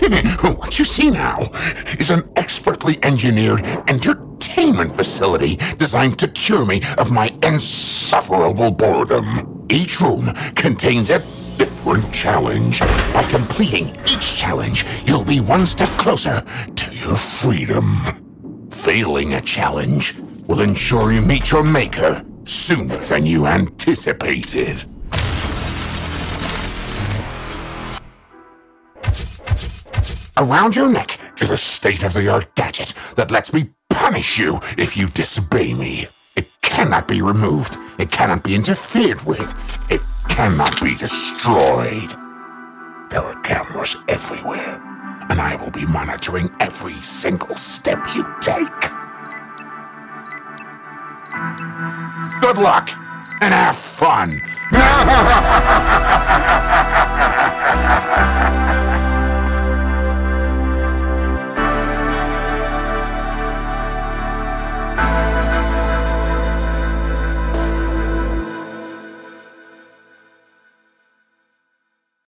Hmm, what you see now is an expertly engineered entertainment facility designed to cure me of my insufferable boredom. Each room contains a different challenge. By completing each challenge, you'll be one step closer to your freedom. Failing a challenge will ensure you meet your maker sooner than you anticipated. Around your neck is a state-of-the-art gadget that lets me punish you if you disobey me. It cannot be removed. It cannot be interfered with. It cannot be destroyed. There are cameras everywhere, and I will be monitoring every single step you take. Good luck, and have fun!